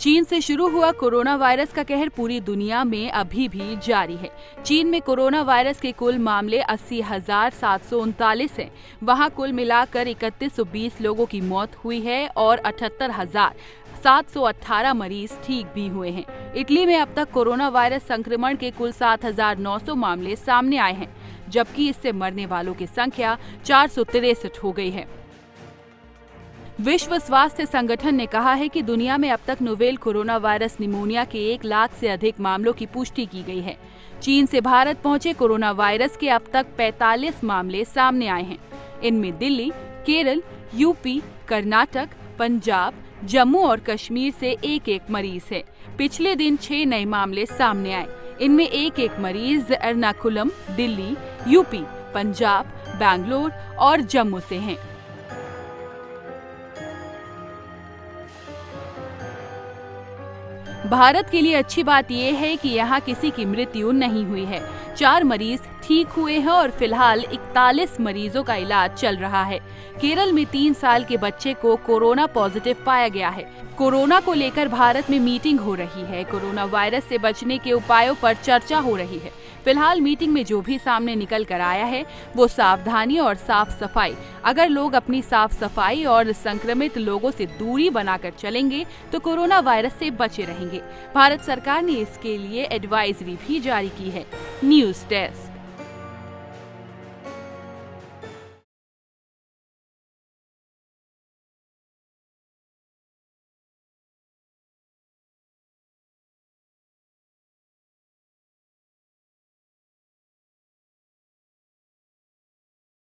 चीन से शुरू हुआ कोरोना वायरस का कहर पूरी दुनिया में अभी भी जारी है। चीन में कोरोना वायरस के कुल मामले अस्सी हज़ार सात सौ उनतालीस है। वहाँ कुल मिलाकर इकतीस सौ बीस लोगों की मौत हुई है और अठहत्तर हज़ार 718 मरीज़ ठीक भी हुए हैं। इटली में अब तक कोरोना वायरस संक्रमण के कुल 7,900 मामले सामने आए हैं जबकि इससे मरने वालों की संख्या चार सौ तिरसठ हो गई है। विश्व स्वास्थ्य संगठन ने कहा है कि दुनिया में अब तक नोवेल कोरोना वायरस निमोनिया के एक लाख से अधिक मामलों की पुष्टि की गई है। चीन से भारत पहुँचे कोरोना वायरस के अब तक 45 मामले सामने आए हैं। इनमें दिल्ली, केरल, यूपी, कर्नाटक, पंजाब, जम्मू और कश्मीर से एक एक मरीज़ है। पिछले दिन छह नए मामले सामने आए। इनमें एक एक मरीज़ एर्नाकुलम, दिल्ली, यूपी, पंजाब, बैंगलोर और जम्मू से हैं। भारत के लिए अच्छी बात यह है कि यहाँ किसी की मृत्यु नहीं हुई है। चार मरीज़ ठीक हुए हैं और फ़िलहाल 41 मरीजों का इलाज चल रहा है। केरल में तीन साल के बच्चे को कोरोना पॉजिटिव पाया गया है। कोरोना को लेकर भारत में मीटिंग हो रही है। कोरोना वायरस से बचने के उपायों पर चर्चा हो रही है। फ़िलहाल मीटिंग में जो भी सामने निकल कर आया है, वो सावधानी और साफ़ सफ़ाई। अगर लोग अपनी साफ़ सफ़ाई और संक्रमित लोगों से दूरी बनाकर चलेंगे तो कोरोना वायरस से बचे रहेंगे। भारत सरकार ने इसके लिए एडवाइजरी भी जारी की है। News desk.